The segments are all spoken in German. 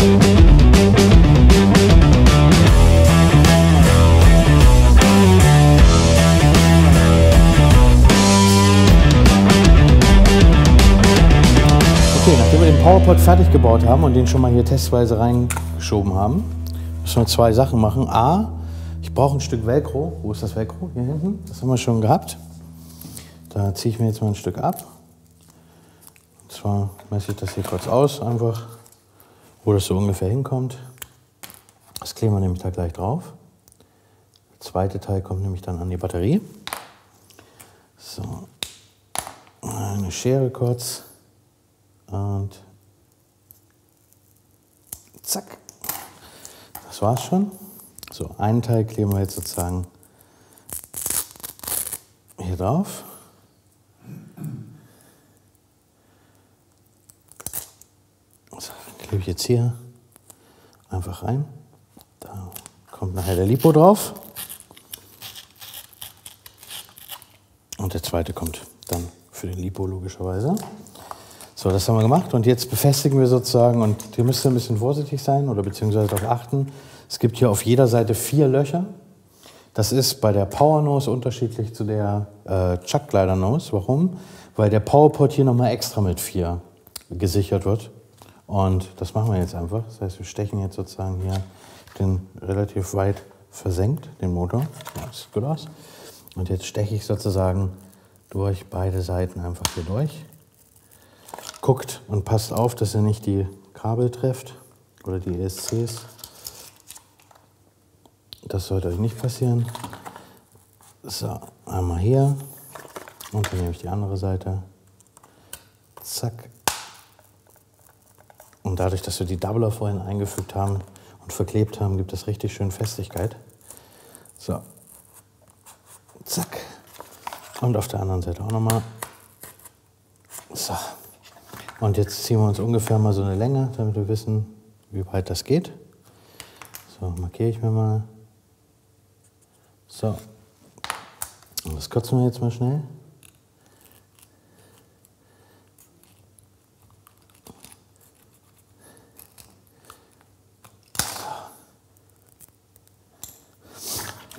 Okay, nachdem wir den Powerpod fertig gebaut haben und den schon mal hier testweise reingeschoben haben, müssen wir zwei Sachen machen. A, ich brauche ein Stück Velcro. Wo ist das Velcro? Hier hinten. Das haben wir schon gehabt. Da ziehe ich mir jetzt mal ein Stück ab. Und zwar messe ich das hier kurz aus, einfach, wo das so ungefähr hinkommt. Das kleben wir nämlich da gleich drauf. Der zweite Teil kommt nämlich dann an die Batterie. So, eine Schere kurz. Und zack. Das war's schon. So, einen Teil kleben wir jetzt sozusagen hier drauf. So, klebe ich jetzt hier einfach rein. Da kommt nachher der Lipo drauf. Und der zweite kommt dann für den Lipo logischerweise. So, das haben wir gemacht und jetzt befestigen wir sozusagen und hier müsst ihr ein bisschen vorsichtig sein oder beziehungsweise darauf achten. Es gibt hier auf jeder Seite vier Löcher. Das ist bei der Power Nose unterschiedlich zu der äh, Chuck Glider Nose. Warum? Weil der Powerport hier nochmal extra mit vier gesichert wird. Und das machen wir jetzt einfach. Das heißt, wir stechen jetzt sozusagen hier den relativ weit versenkt, den Motor. Das sieht gut aus. Und jetzt steche ich sozusagen durch beide Seiten einfach hier durch. Guckt und passt auf, dass ihr nicht die Kabel trefft oder die ESCs. Das sollte euch nicht passieren. So, einmal hier und dann nehme ich die andere Seite. Zack. Und dadurch, dass wir die Doubler vorhin eingefügt haben und verklebt haben, gibt es richtig schön Festigkeit. So. Zack. Und auf der anderen Seite auch nochmal. So. Und jetzt ziehen wir uns ungefähr mal so eine Länge, damit wir wissen, wie weit das geht. So, markiere ich mir mal. So. Und das kürzen wir jetzt mal schnell.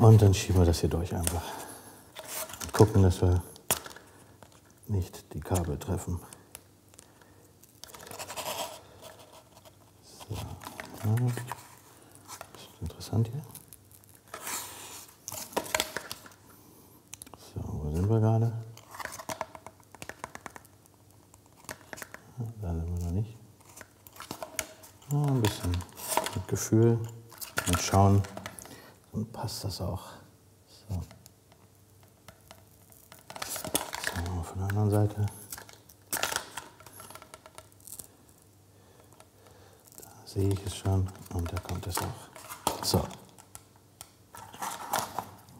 Und dann schieben wir das hier durch einfach. Und gucken, dass wir nicht die Kabel treffen. So. Ist interessant hier. So, wo sind wir gerade? Da sind wir noch nicht. Ja, ein bisschen mit Gefühl und schauen, und passt das auch. So. So, von der anderen Seite. Da sehe ich es schon und da kommt es auch. So.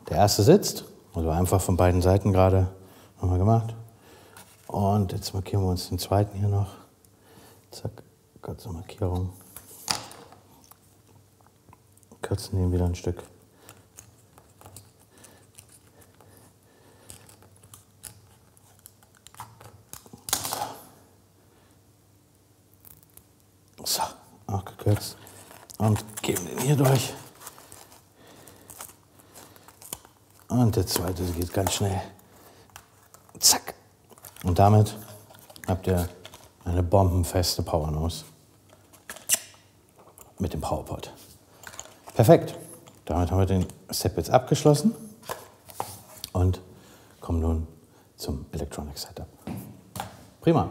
Der erste sitzt, also einfach von beiden Seiten gerade nochmal gemacht. Und jetzt markieren wir uns den zweiten hier noch. Zack, kurze Markierung. Kürzen den wieder ein Stück. So, auch gekürzt. Und geben den hier durch. Und der zweite geht ganz schnell. Zack. Und damit habt ihr eine bombenfeste Powernose mit dem Powerpod. Perfekt. Damit haben wir den Step jetzt abgeschlossen und kommen nun zum Electronic Setup. Prima.